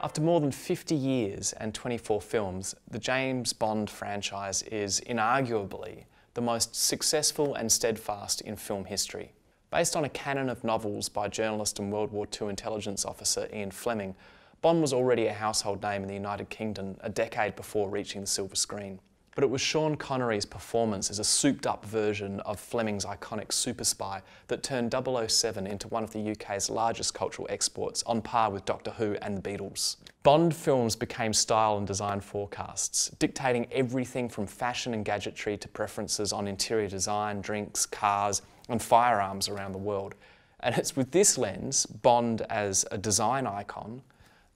After more than 50 years and 24 films, the James Bond franchise is inarguably the most successful and steadfast in film history. Based on a canon of novels by journalist and World War II intelligence officer Ian Fleming, Bond was already a household name in the United Kingdom a decade before reaching the silver screen but it was Sean Connery's performance as a souped up version of Fleming's iconic super spy that turned 007 into one of the UK's largest cultural exports, on par with Doctor Who and the Beatles. Bond films became style and design forecasts, dictating everything from fashion and gadgetry to preferences on interior design, drinks, cars, and firearms around the world. And it's with this lens, Bond as a design icon,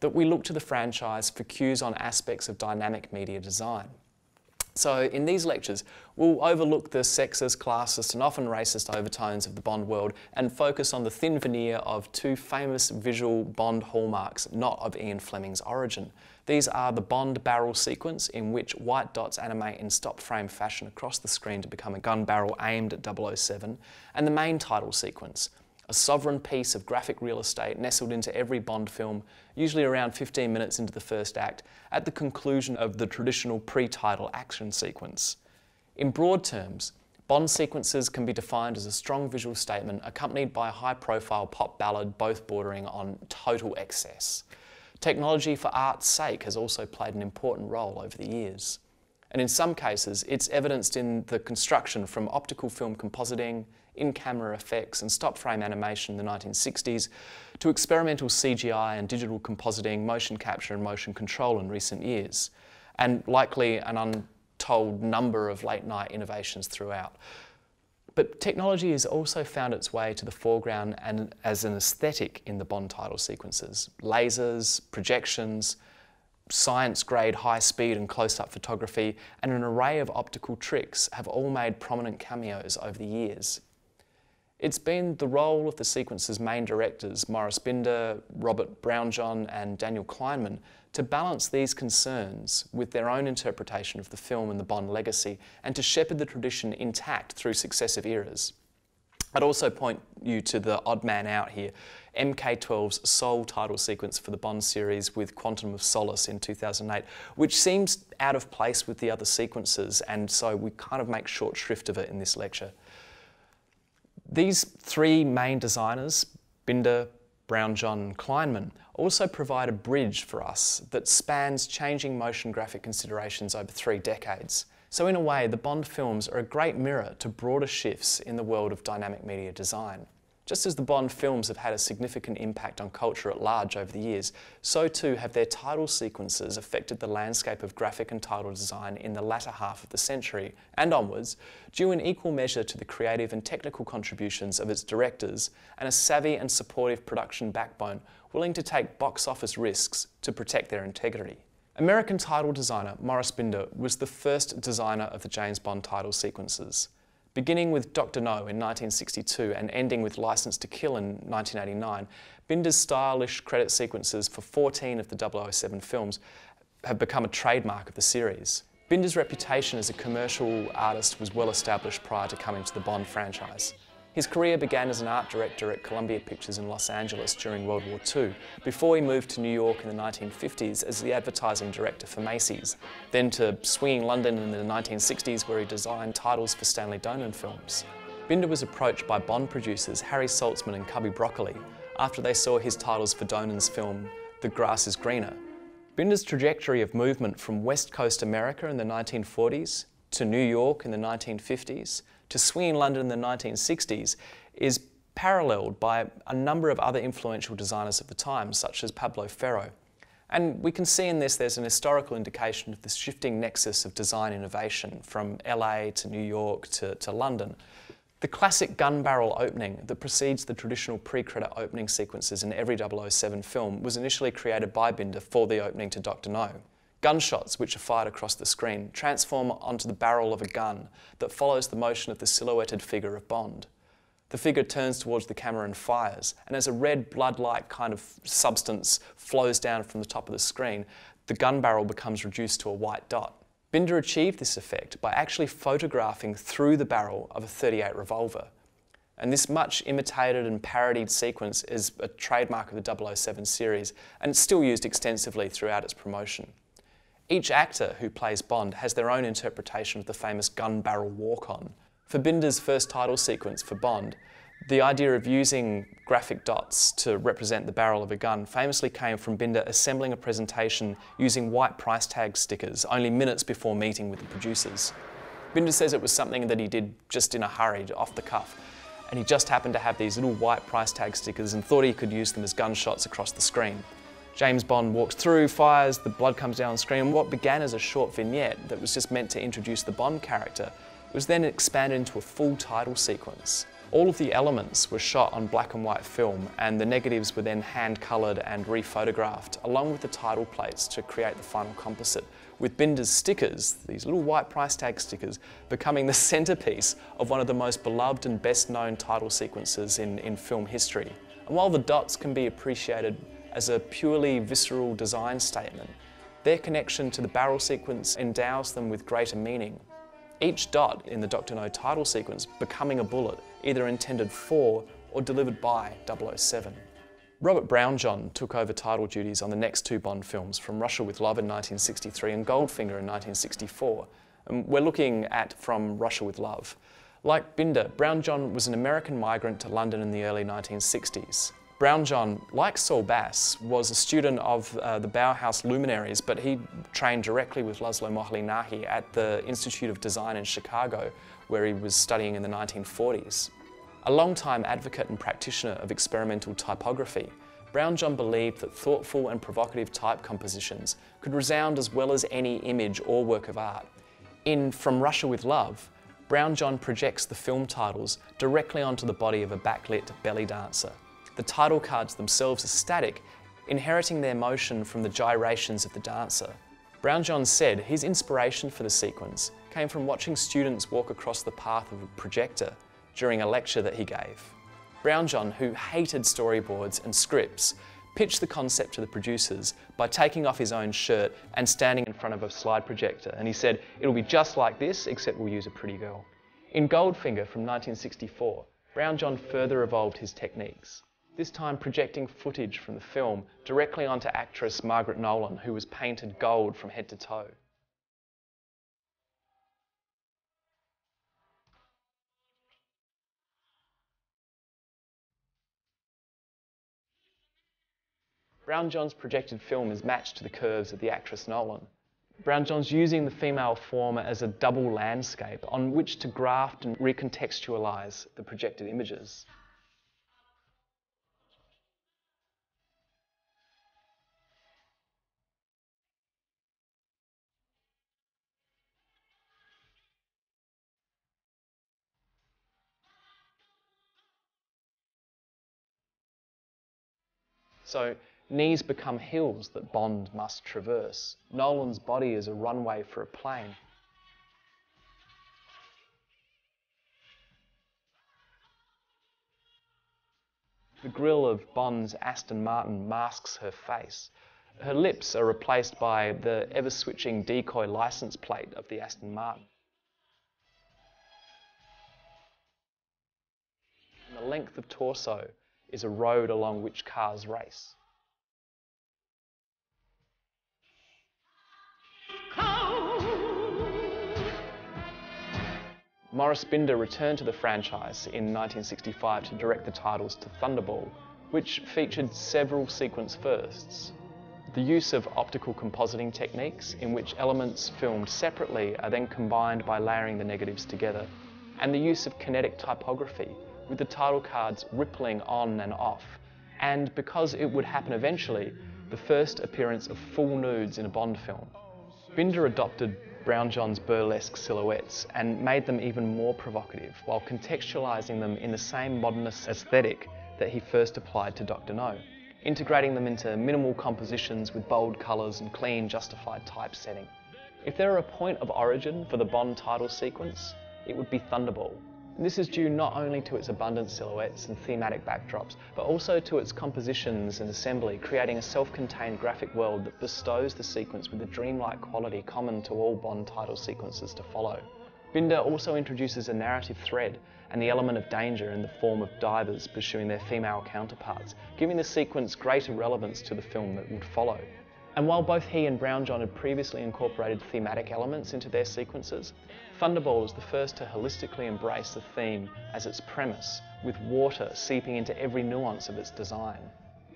that we look to the franchise for cues on aspects of dynamic media design. So in these lectures, we'll overlook the sexist, classist and often racist overtones of the Bond world and focus on the thin veneer of two famous visual Bond hallmarks not of Ian Fleming's origin. These are the Bond barrel sequence in which white dots animate in stop frame fashion across the screen to become a gun barrel aimed at 007 and the main title sequence, a sovereign piece of graphic real estate nestled into every Bond film, usually around 15 minutes into the first act, at the conclusion of the traditional pre-title action sequence. In broad terms, Bond sequences can be defined as a strong visual statement accompanied by a high-profile pop ballad, both bordering on total excess. Technology for art's sake has also played an important role over the years. And in some cases, it's evidenced in the construction from optical film compositing, in-camera effects and stop-frame animation in the 1960s to experimental CGI and digital compositing, motion capture and motion control in recent years, and likely an untold number of late-night innovations throughout. But technology has also found its way to the foreground and as an aesthetic in the Bond title sequences. Lasers, projections, science-grade high-speed and close-up photography, and an array of optical tricks have all made prominent cameos over the years. It's been the role of the sequence's main directors, Maurice Binder, Robert Brownjohn and Daniel Kleinman, to balance these concerns with their own interpretation of the film and the Bond legacy and to shepherd the tradition intact through successive eras. I'd also point you to the odd man out here, MK12's sole title sequence for the Bond series with Quantum of Solace in 2008, which seems out of place with the other sequences, and so we kind of make short shrift of it in this lecture. These three main designers, Binder, Brownjohn Kleinman, also provide a bridge for us that spans changing motion graphic considerations over three decades. So in a way, the Bond films are a great mirror to broader shifts in the world of dynamic media design. Just as the Bond films have had a significant impact on culture at large over the years, so too have their title sequences affected the landscape of graphic and title design in the latter half of the century and onwards, due in equal measure to the creative and technical contributions of its directors and a savvy and supportive production backbone willing to take box office risks to protect their integrity. American title designer Maurice Binder was the first designer of the James Bond title sequences. Beginning with Dr. No in 1962 and ending with License to Kill in 1989, Binder's stylish credit sequences for 14 of the 007 films have become a trademark of the series. Binder's reputation as a commercial artist was well established prior to coming to the Bond franchise. His career began as an art director at Columbia Pictures in Los Angeles during World War II, before he moved to New York in the 1950s as the advertising director for Macy's, then to swinging London in the 1960s where he designed titles for Stanley Donen films. Binder was approached by Bond producers Harry Saltzman and Cubby Broccoli after they saw his titles for Donen's film The Grass is Greener. Binder's trajectory of movement from West Coast America in the 1940s to New York in the 1950s to swinging London in the 1960s is paralleled by a number of other influential designers of the time, such as Pablo Ferro. And we can see in this there's an historical indication of the shifting nexus of design innovation from LA to New York to, to London. The classic gun barrel opening that precedes the traditional pre-credit opening sequences in every 007 film was initially created by Binder for the opening to Dr. No. Gunshots, which are fired across the screen, transform onto the barrel of a gun that follows the motion of the silhouetted figure of Bond. The figure turns towards the camera and fires, and as a red blood-like kind of substance flows down from the top of the screen, the gun barrel becomes reduced to a white dot. Binder achieved this effect by actually photographing through the barrel of a 38 revolver. And this much imitated and parodied sequence is a trademark of the 007 series, and it's still used extensively throughout its promotion. Each actor who plays Bond has their own interpretation of the famous gun barrel walk on. For Binder's first title sequence for Bond, the idea of using graphic dots to represent the barrel of a gun famously came from Binder assembling a presentation using white price tag stickers only minutes before meeting with the producers. Binder says it was something that he did just in a hurry, off the cuff, and he just happened to have these little white price tag stickers and thought he could use them as gunshots across the screen. James Bond walks through, fires, the blood comes down the screen, what began as a short vignette that was just meant to introduce the Bond character was then expanded into a full title sequence. All of the elements were shot on black and white film and the negatives were then hand coloured and rephotographed along with the title plates to create the final composite with Binder's stickers, these little white price tag stickers, becoming the centrepiece of one of the most beloved and best known title sequences in, in film history. And while the dots can be appreciated as a purely visceral design statement, their connection to the barrel sequence endows them with greater meaning. Each dot in the Dr. No title sequence becoming a bullet either intended for or delivered by 007. Robert Brownjohn took over title duties on the next two Bond films, From Russia with Love in 1963 and Goldfinger in 1964. And we're looking at From Russia with Love. Like Binder, Brownjohn was an American migrant to London in the early 1960s. Brownjohn, like Saul Bass, was a student of uh, the Bauhaus luminaries, but he trained directly with Laszlo Moholy-Nagy at the Institute of Design in Chicago, where he was studying in the 1940s. A long-time advocate and practitioner of experimental typography, Brownjohn believed that thoughtful and provocative type compositions could resound as well as any image or work of art. In From Russia with Love, Brownjohn projects the film titles directly onto the body of a backlit belly dancer. The title cards themselves are static, inheriting their motion from the gyrations of the dancer. Brownjohn said his inspiration for the sequence came from watching students walk across the path of a projector during a lecture that he gave. Brownjohn, who hated storyboards and scripts, pitched the concept to the producers by taking off his own shirt and standing in front of a slide projector. And he said, it'll be just like this, except we'll use a pretty girl. In Goldfinger from 1964, Brownjohn further evolved his techniques this time projecting footage from the film directly onto actress Margaret Nolan, who was painted gold from head to toe. Brownjohn's projected film is matched to the curves of the actress Nolan. Brownjohn's using the female form as a double landscape on which to graft and recontextualize the projected images. So knees become hills that Bond must traverse. Nolan's body is a runway for a plane. The grille of Bond's Aston Martin masks her face. Her lips are replaced by the ever switching decoy license plate of the Aston Martin. And the length of torso is a road along which cars race. Maurice Binder returned to the franchise in 1965 to direct the titles to Thunderball, which featured several sequence firsts. The use of optical compositing techniques in which elements filmed separately are then combined by layering the negatives together, and the use of kinetic typography with the title cards rippling on and off. And because it would happen eventually, the first appearance of full nudes in a Bond film. Binder adopted Brownjohn's burlesque silhouettes and made them even more provocative while contextualising them in the same modernist aesthetic that he first applied to Dr. No, integrating them into minimal compositions with bold colours and clean, justified typesetting. If there were a point of origin for the Bond title sequence, it would be Thunderball, this is due not only to its abundant silhouettes and thematic backdrops, but also to its compositions and assembly, creating a self-contained graphic world that bestows the sequence with the dreamlike quality common to all Bond title sequences to follow. Binder also introduces a narrative thread and the element of danger in the form of divers pursuing their female counterparts, giving the sequence greater relevance to the film that would follow. And while both he and Brownjohn had previously incorporated thematic elements into their sequences, Thunderball was the first to holistically embrace the theme as its premise, with water seeping into every nuance of its design.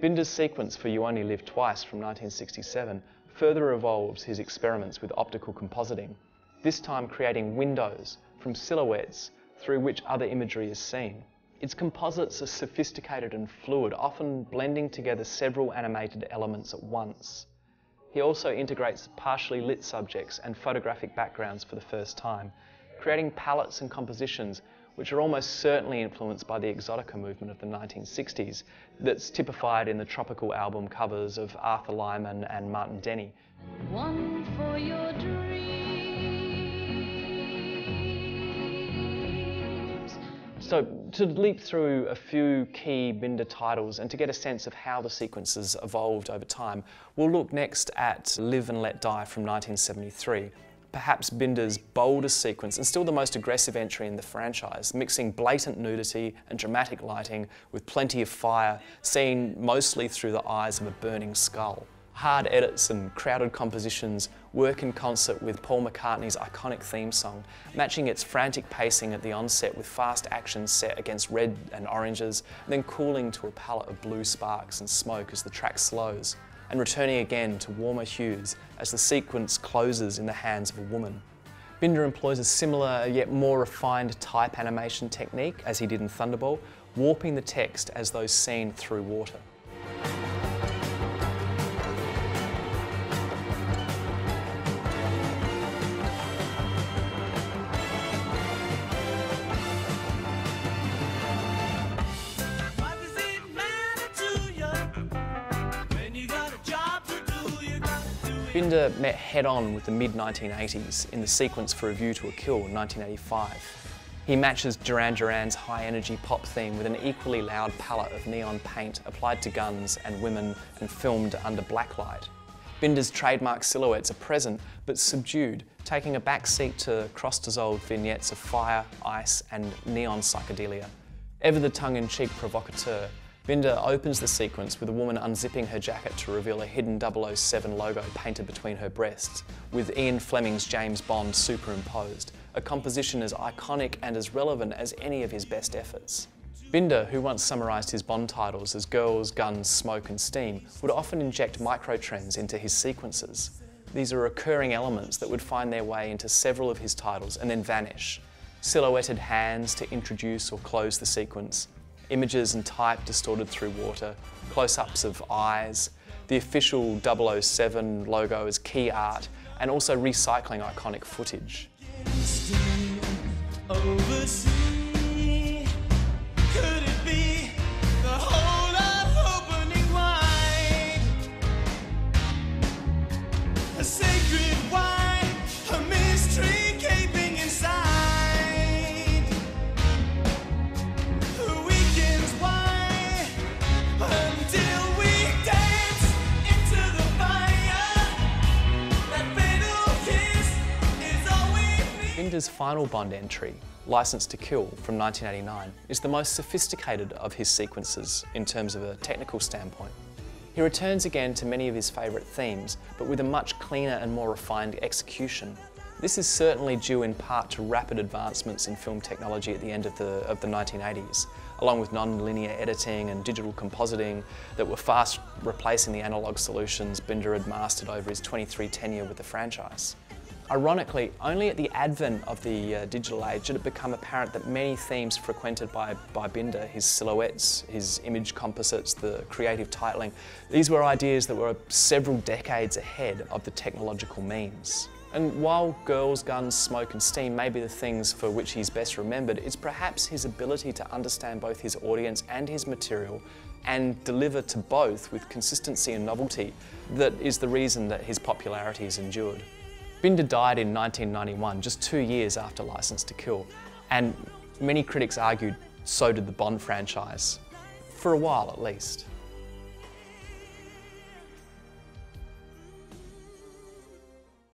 Binder's sequence for You Only Live Twice from 1967 further evolves his experiments with optical compositing, this time creating windows from silhouettes through which other imagery is seen. Its composites are sophisticated and fluid, often blending together several animated elements at once. He also integrates partially lit subjects and photographic backgrounds for the first time, creating palettes and compositions which are almost certainly influenced by the exotica movement of the 1960s that's typified in the tropical album covers of Arthur Lyman and Martin Denny. So to leap through a few key Binder titles and to get a sense of how the sequences evolved over time, we'll look next at Live and Let Die from 1973 perhaps Binder's boldest sequence and still the most aggressive entry in the franchise, mixing blatant nudity and dramatic lighting with plenty of fire, seen mostly through the eyes of a burning skull. Hard edits and crowded compositions work in concert with Paul McCartney's iconic theme song, matching its frantic pacing at the onset with fast action set against red and oranges, then cooling to a palette of blue sparks and smoke as the track slows and returning again to warmer hues as the sequence closes in the hands of a woman. Binder employs a similar yet more refined type animation technique as he did in Thunderball, warping the text as though seen through water. Binder met head-on with the mid-1980s in the sequence for A View to a Kill in 1985. He matches Duran Duran's high-energy pop theme with an equally loud palette of neon paint applied to guns and women and filmed under blacklight. Binder's trademark silhouettes are present but subdued, taking a back seat to cross-dissolved vignettes of fire, ice and neon psychedelia. Ever the tongue-in-cheek provocateur, Binder opens the sequence with a woman unzipping her jacket to reveal a hidden 007 logo painted between her breasts, with Ian Fleming's James Bond superimposed, a composition as iconic and as relevant as any of his best efforts. Binder, who once summarised his Bond titles as girls, guns, smoke and steam, would often inject micro-trends into his sequences. These are recurring elements that would find their way into several of his titles and then vanish. Silhouetted hands to introduce or close the sequence, images and type distorted through water, close-ups of eyes, the official 007 logo as key art, and also recycling iconic footage. Binder's final Bond entry, Licence to Kill from 1989, is the most sophisticated of his sequences in terms of a technical standpoint. He returns again to many of his favourite themes, but with a much cleaner and more refined execution. This is certainly due in part to rapid advancements in film technology at the end of the, of the 1980s, along with non-linear editing and digital compositing that were fast replacing the analogue solutions Binder had mastered over his 23 tenure with the franchise. Ironically, only at the advent of the uh, digital age did it become apparent that many themes frequented by, by Binder, his silhouettes, his image composites, the creative titling, these were ideas that were several decades ahead of the technological means. And while girls, guns, smoke and steam may be the things for which he's best remembered, it's perhaps his ability to understand both his audience and his material and deliver to both with consistency and novelty that is the reason that his popularity has endured. Binder died in 1991, just two years after Licence to Kill, and many critics argued so did the Bond franchise, for a while at least.